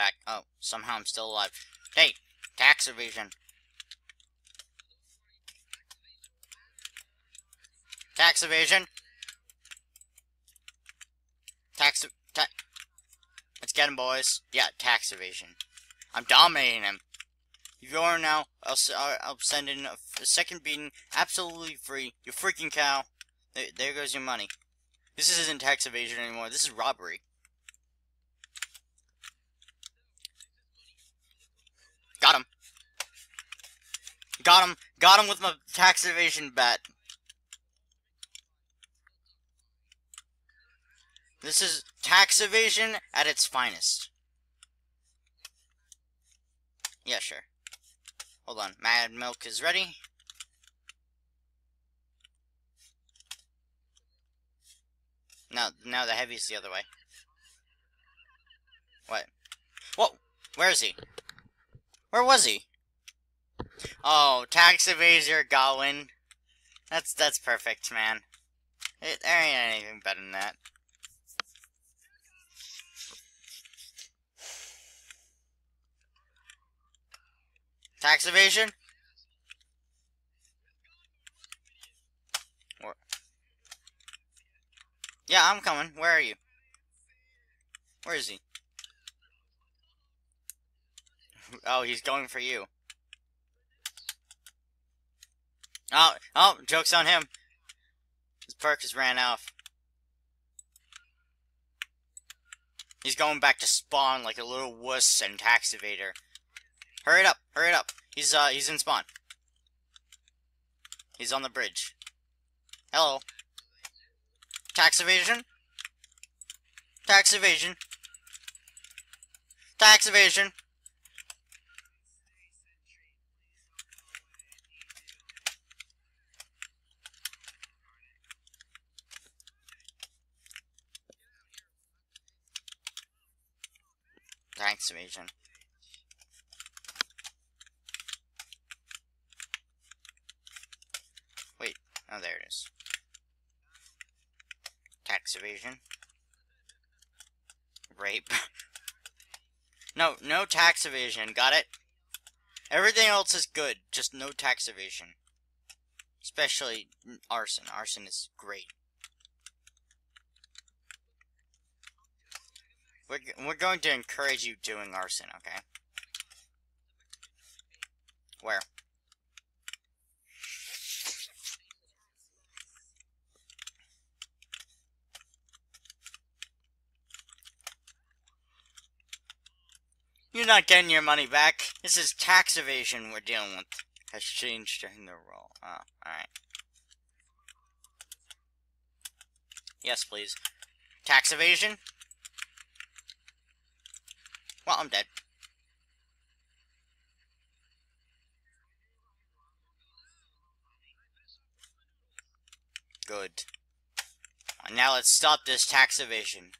back. Oh, somehow I'm still alive. Hey, tax evasion. Tax evasion. Tax, ta Let's get him, boys. Yeah, tax evasion. I'm dominating him. If you are now, I'll, I'll send in a, second beating, absolutely free. You freaking cow. There, there goes your money. This isn't tax evasion anymore. This is robbery. Got him. Got him. Got him with my tax evasion bat. This is tax evasion at its finest. Yeah, sure. Hold on. Mad Milk is ready. Now, now the heavy's the other way. What? Whoa! Where is he? Where was he? Oh, tax evaser Gawain. That's that's perfect, man. It, there ain't anything better than that. Tax evasion? Or yeah, I'm coming. Where are you? Where is he? Oh, he's going for you. Oh, oh, joke's on him. His perk has ran off. He's going back to spawn like a little wuss and tax evader. Hurry up, hurry up. He's uh he's in spawn. He's on the bridge. Hello. Tax evasion? Tax evasion. Tax evasion. Tax evasion. Wait, oh there it is. Tax evasion. Rape. no, no tax evasion, got it? Everything else is good, just no tax evasion. Especially arson. Arson is great. We're, we're going to encourage you doing arson, okay? Where? You're not getting your money back. This is tax evasion we're dealing with. Has changed in the role. Oh, alright. Yes, please. Tax evasion? Well, I'm dead. Good. Now let's stop this tax evasion.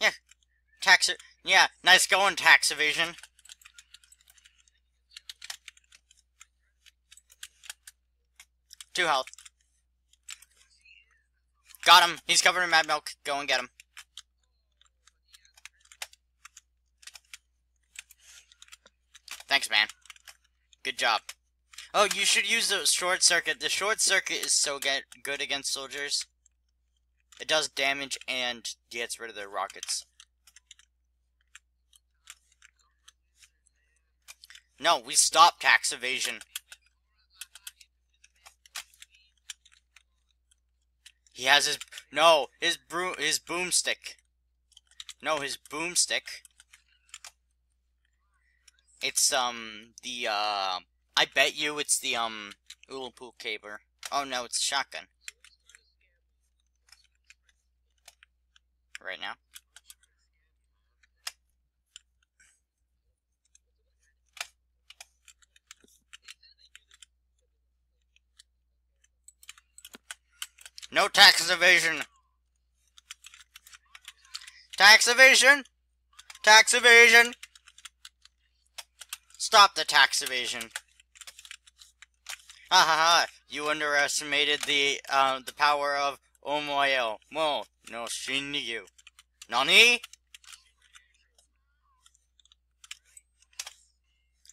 Yeah. Tax Yeah, nice going, tax evasion. Two health. Got him. He's covered in mad milk. Go and get him. Thanks, man. Good job. Oh, you should use the short circuit. The short circuit is so good against soldiers. It does damage and gets rid of their rockets. No, we stopped tax evasion. He has his no his broom his boomstick. No, his boomstick. It's um the uh I bet you it's the um Ullapool caber. Oh no, it's shotgun. Right now. No tax evasion. Tax evasion. Tax evasion. Stop the tax evasion. Ha ha ha. You underestimated the uh, the power of omoe mo no shinryu. Nani?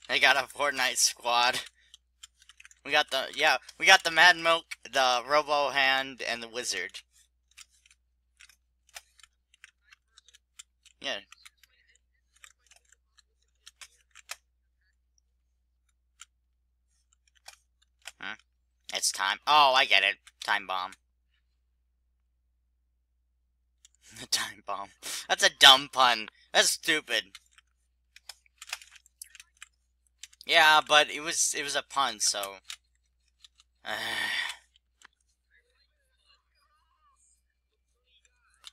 They got a Fortnite squad. We got the, yeah, we got the Mad Milk, the Robo Hand, and the Wizard. Yeah. Huh? It's time. Oh, I get it. Time bomb. The time bomb. That's a dumb pun. That's stupid. Yeah, but it was it was a pun, so.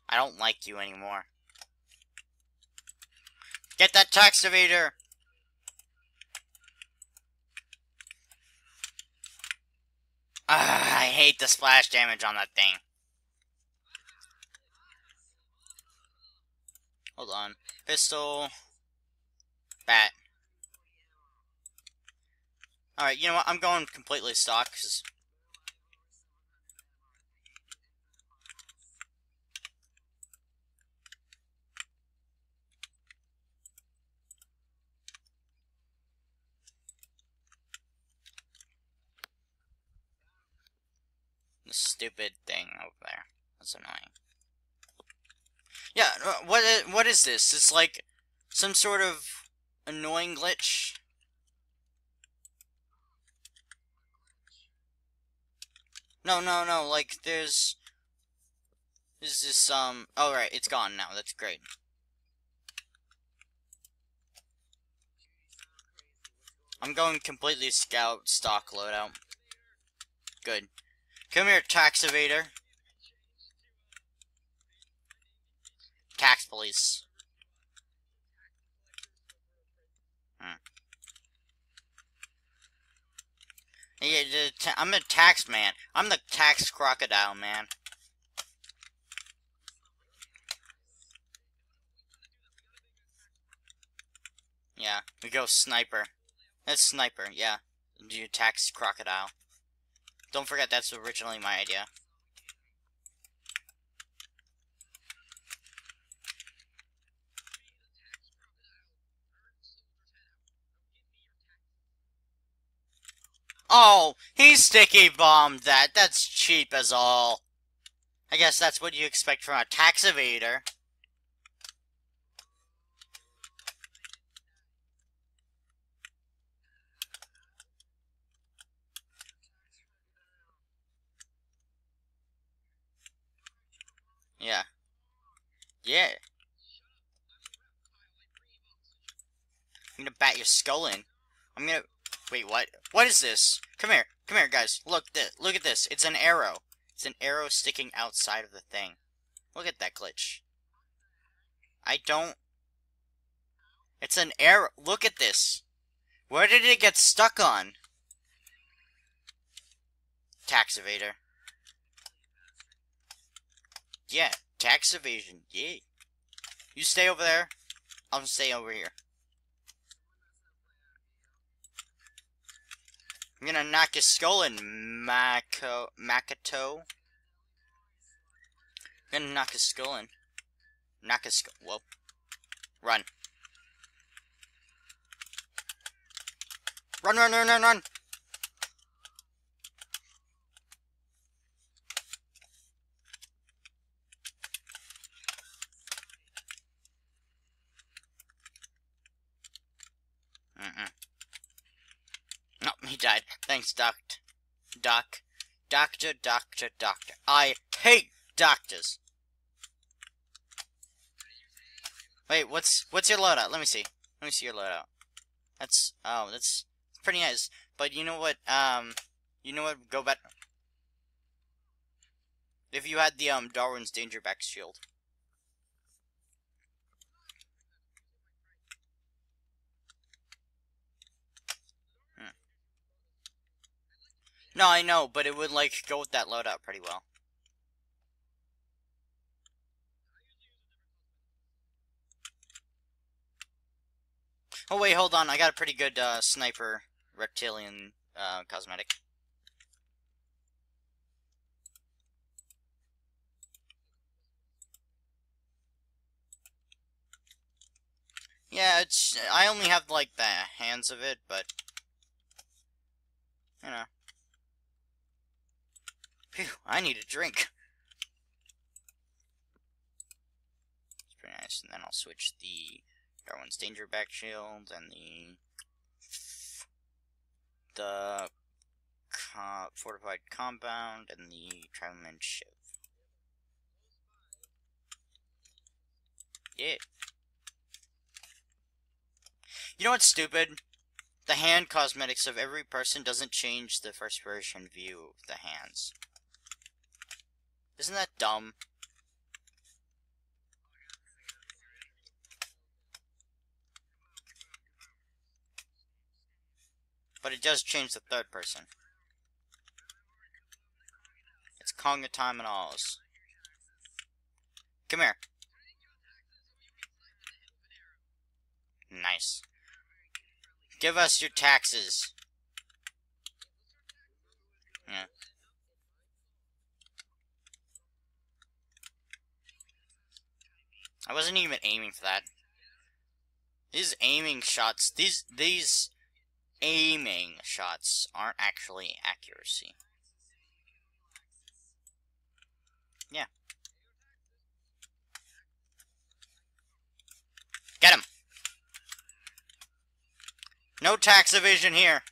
I don't like you anymore. Get that tax evader! Ah, I hate the splash damage on that thing. Hold on. Pistol. Bat. Alright, you know what? I'm going completely stock, because... The stupid thing over there. That's annoying. Yeah, uh, what is, what is this? It's like some sort of annoying glitch. No, no, no, like, there's... Is this, um... Oh, right, it's gone now. That's great. I'm going completely scout stock loadout. Good. Come here, tax evader. Tax police. Hmm. Yeah, I'm a tax man. I'm the tax crocodile, man. Yeah, we go sniper. That's sniper, yeah. You tax crocodile. Don't forget that's originally my idea. Oh, he sticky bombed that. That's cheap as all. I guess that's what you expect from a tax evader. Yeah. Yeah. I'm gonna bat your skull in. I'm gonna Wait, what? What is this? Come here. Come here, guys. Look, th look at this. It's an arrow. It's an arrow sticking outside of the thing. Look at that glitch. I don't... It's an arrow. Look at this. Where did it get stuck on? Tax evader. Yeah, tax evasion. Yeah. You stay over there. I'll stay over here. I'm gonna knock his skull in, Mako Makoto. I'm gonna knock his skull in. Knock his skull. Whoa. Run. Run, run, run, run, run! Thanks, Doc. Doc. Doctor, doctor, doctor. I hate doctors. Wait, what's what's your loadout? Let me see. Let me see your loadout. That's oh, that's pretty nice. But you know what? Um, you know what? Go back. If you had the um Darwin's Danger Back shield. No, I know, but it would, like, go with that loadout pretty well. Oh, wait, hold on. I got a pretty good uh, sniper reptilian uh, cosmetic. Yeah, it's... I only have, like, the hands of it, but... You know. Phew, I need a drink. It's pretty nice, and then I'll switch the Darwin's Danger Back Shield and the the co fortified compound and the Tribalman Shiv. Yeah. You know what's stupid? The hand cosmetics of every person doesn't change the first person view of the hands. Isn't that dumb? But it does change the third person. It's Conga time and alls. Come here. Nice. Give us your taxes. Yeah. I wasn't even aiming for that. These aiming shots, these, these aiming shots aren't actually accuracy. Yeah. Get him! No tax evasion here.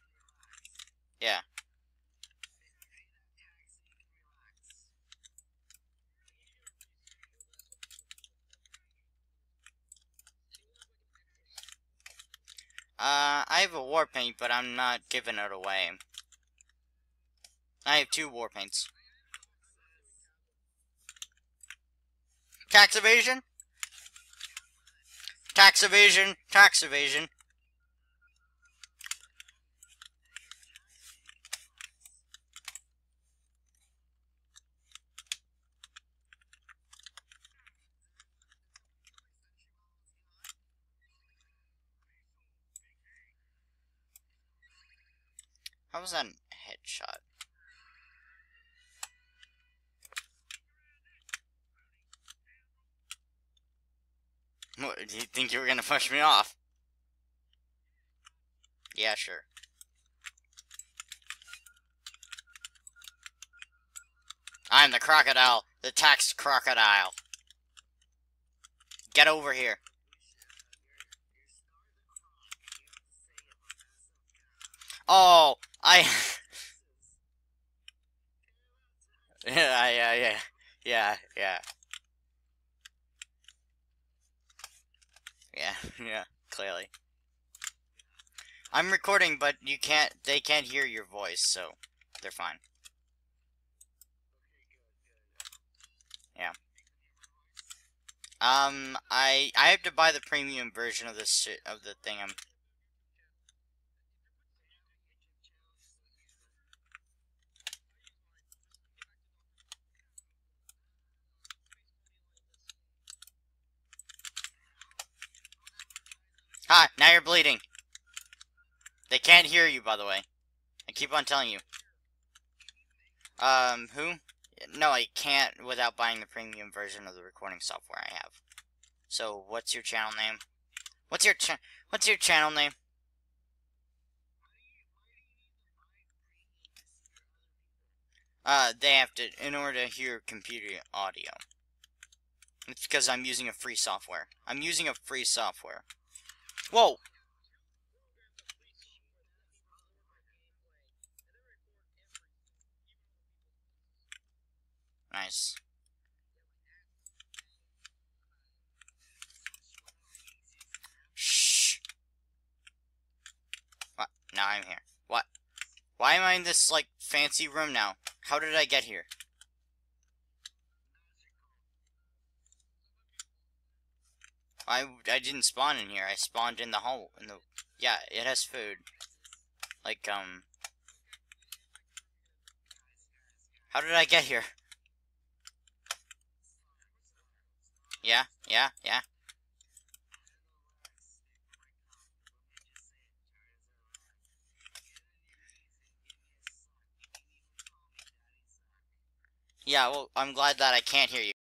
Yeah. Uh, I have a war paint, but I'm not giving it away. I have two war paints. Tax evasion? Tax evasion, tax evasion. How was that headshot? What, do you think you were gonna push me off? Yeah, sure. I'm the crocodile, the tax crocodile. Get over here. Oh, I. yeah, yeah, yeah, yeah, yeah. Yeah, yeah, clearly. I'm recording, but you can't, they can't hear your voice, so they're fine. Yeah. Um, I, I have to buy the premium version of this, of the thing I'm Ha! Now you're bleeding. They can't hear you, by the way. I keep on telling you. Um, who? No, I can't without buying the premium version of the recording software I have. So, what's your channel name? What's your cha What's your channel name? Uh, they have to, in order to hear computer audio. It's because I'm using a free software. I'm using a free software. Whoa! Nice. Shh. What? Now I'm here. What? Why am I in this, like, fancy room now? How did I get here? I, I didn't spawn in here. I spawned in the hole. In the yeah, it has food. Like um. How did I get here? Yeah, yeah, yeah. Yeah, well, I'm glad that I can't hear you.